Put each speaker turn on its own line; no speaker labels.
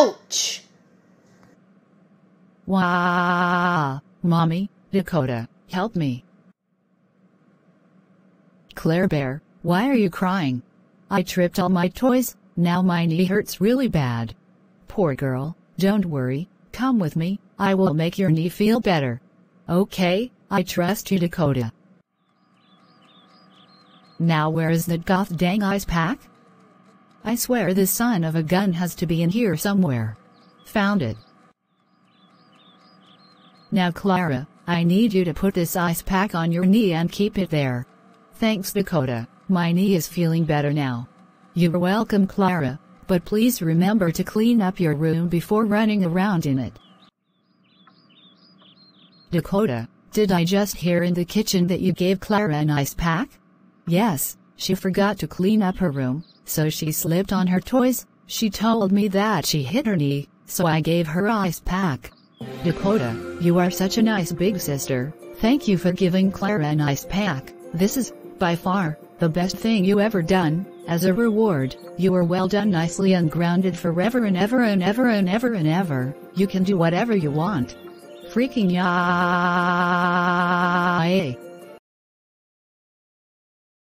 Ouch!
Wah! Mommy, Dakota, help me. Claire Bear, why are you crying? I tripped all my toys, now my knee hurts really bad. Poor girl, don't worry, come with me, I will make your knee feel better. Okay, I trust you Dakota. Now where is that goth dang ice pack? I swear this son of a gun has to be in here somewhere. Found it. Now Clara, I need you to put this ice pack on your knee and keep it there. Thanks Dakota, my knee is feeling better now. You're welcome Clara, but please remember to clean up your room before running around in it. Dakota, did I just hear in the kitchen that you gave Clara an ice pack? Yes, she forgot to clean up her room, so she slipped on her toys. She told me that she hit her knee, so I gave her ice pack. Dakota, you are such a nice big sister. Thank you for giving Clara an ice pack. This is, by far, the best thing you ever done. As a reward, you are well done nicely and grounded forever and ever and ever and ever and ever. You can do whatever you want. Freaking yay!